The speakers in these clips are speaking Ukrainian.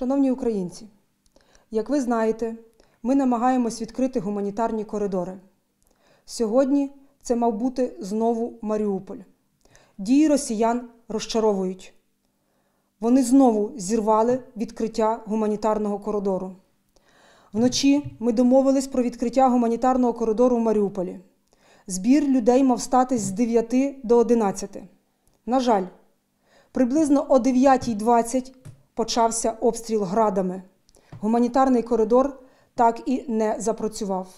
Шановні українці, як ви знаєте, ми намагаємось відкрити гуманітарні коридори. Сьогодні це мав бути знову Маріуполь. Дії росіян розчаровують. Вони знову зірвали відкриття гуманітарного коридору. Вночі ми домовились про відкриття гуманітарного коридору в Маріуполі. Збір людей мав статись з 9 до 11. На жаль, приблизно о 9.20 почався обстріл градами. Гуманітарний коридор так і не запрацював.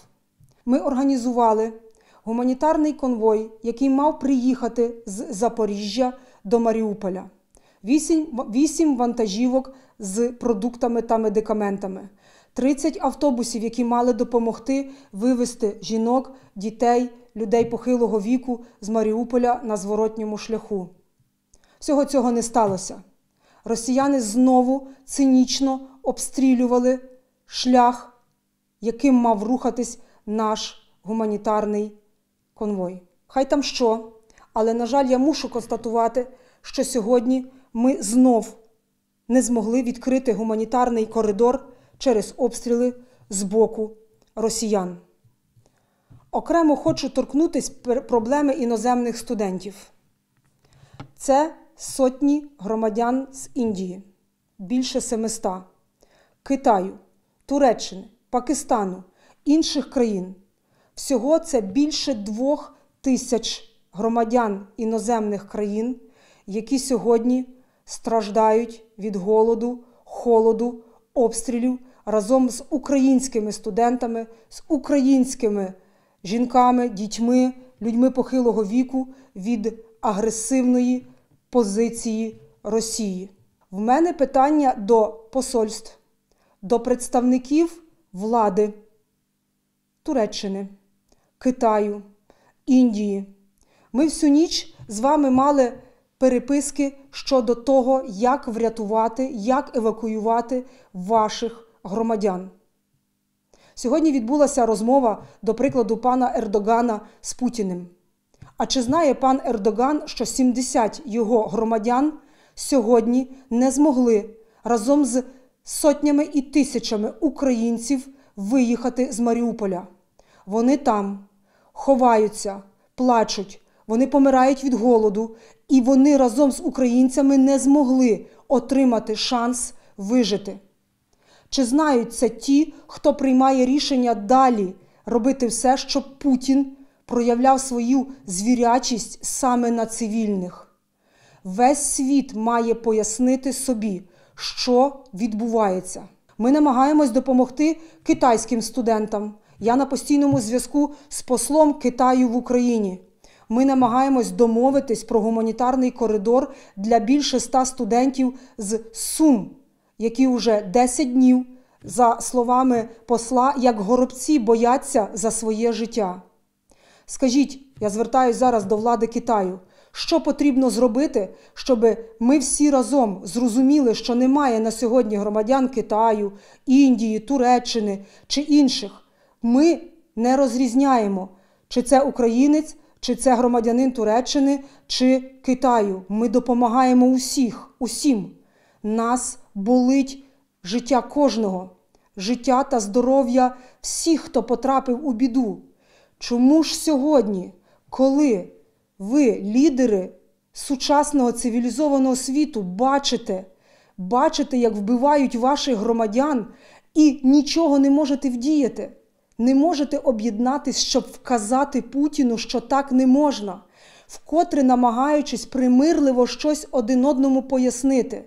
Ми організували гуманітарний конвой, який мав приїхати з Запоріжжя до Маріуполя. Вісім, вісім вантажівок з продуктами та медикаментами, 30 автобусів, які мали допомогти вивезти жінок, дітей, людей похилого віку з Маріуполя на зворотньому шляху. Всього цього не сталося. Росіяни знову цинічно обстрілювали шлях, яким мав рухатись наш гуманітарний конвой. Хай там що, але, на жаль, я мушу констатувати, що сьогодні ми знов не змогли відкрити гуманітарний коридор через обстріли з боку росіян. Окремо хочу торкнутися проблеми іноземних студентів. Це сотні громадян з Індії, більше 700, Китаю, Туреччини, Пакистану, інших країн. Всього це більше двох тисяч громадян іноземних країн, які сьогодні страждають від голоду, холоду, обстрілів разом з українськими студентами, з українськими жінками, дітьми, людьми похилого віку від агресивної позиції Росії. В мене питання до посольств, до представників влади Туреччини, Китаю, Індії. Ми всю ніч з вами мали переписки щодо того, як врятувати, як евакуювати ваших громадян. Сьогодні відбулася розмова, до прикладу, пана Ердогана з Путіним. А чи знає пан Ердоган, що 70 його громадян сьогодні не змогли разом з сотнями і тисячами українців виїхати з Маріуполя? Вони там ховаються, плачуть, вони помирають від голоду, і вони разом з українцями не змогли отримати шанс вижити. Чи знають це ті, хто приймає рішення далі робити все, щоб Путін проявляв свою звірячість саме на цивільних? Весь світ має пояснити собі, що відбувається. Ми намагаємось допомогти китайським студентам. Я на постійному зв'язку з послом Китаю в Україні. Ми намагаємось домовитись про гуманітарний коридор для більше ста студентів з Сум, які вже 10 днів, за словами посла, як горобці бояться за своє життя. Скажіть, я звертаюся зараз до влади Китаю. Що потрібно зробити, щоб ми всі разом зрозуміли, що немає на сьогодні громадян Китаю, Індії, Туреччини чи інших? Ми не розрізняємо, чи це українець, чи це громадянин Туреччини, чи Китаю. Ми допомагаємо усіх, усім. Нас болить життя кожного, життя та здоров'я всіх, хто потрапив у біду. Чому ж сьогодні, коли ви, лідери сучасного цивілізованого світу, бачите, бачите, як вбивають ваших громадян і нічого не можете вдіяти? Не можете об'єднатись, щоб вказати Путіну, що так не можна, вкотре намагаючись примирливо щось один одному пояснити.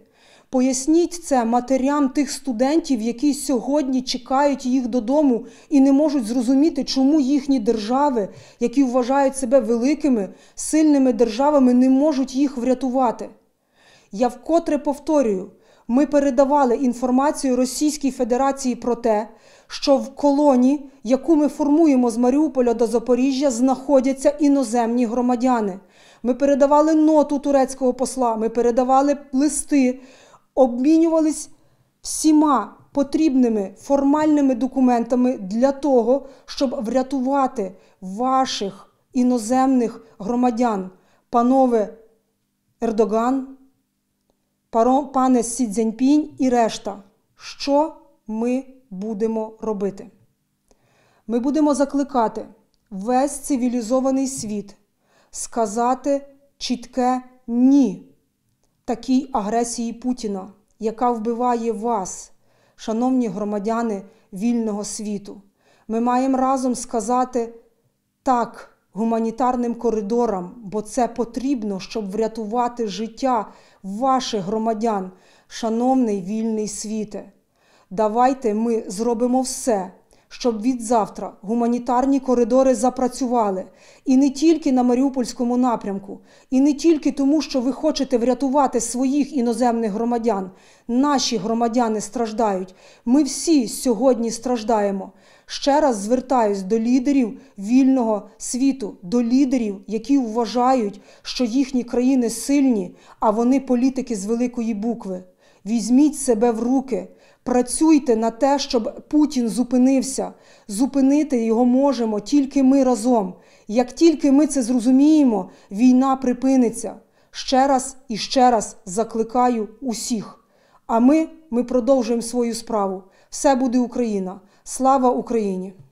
Поясніть це матерям тих студентів, які сьогодні чекають їх додому і не можуть зрозуміти, чому їхні держави, які вважають себе великими, сильними державами, не можуть їх врятувати. Я вкотре повторюю: ми передавали інформацію Російській Федерації про те, що в колоні, яку ми формуємо з Маріуполя до Запоріжжя, знаходяться іноземні громадяни. Ми передавали ноту турецького посла, ми передавали листи, обмінювались всіма потрібними формальними документами для того, щоб врятувати ваших іноземних громадян, панове Ердоган, пане Сі Цзяньпінь і решта. Що ми будемо робити? Ми будемо закликати весь цивілізований світ сказати чітке ні такій агресії Путіна, яка вбиває вас, шановні громадяни вільного світу. Ми маємо разом сказати так гуманітарним коридорам, бо це потрібно, щоб врятувати життя ваших громадян, шановний вільний світе. Давайте ми зробимо все, щоб від завтра гуманітарні коридори запрацювали. І не тільки на Маріупольському напрямку, і не тільки тому, що ви хочете врятувати своїх іноземних громадян. Наші громадяни страждають. Ми всі сьогодні страждаємо. Ще раз звертаюсь до лідерів вільного світу, до лідерів, які вважають, що їхні країни сильні, а вони політики з великої букви. Візьміть себе в руки. Працюйте на те, щоб Путін зупинився. Зупинити його можемо тільки ми разом. Як тільки ми це зрозуміємо, війна припиниться. Ще раз і ще раз закликаю усіх. А ми, ми продовжуємо свою справу. Все буде Україна. Слава Україні!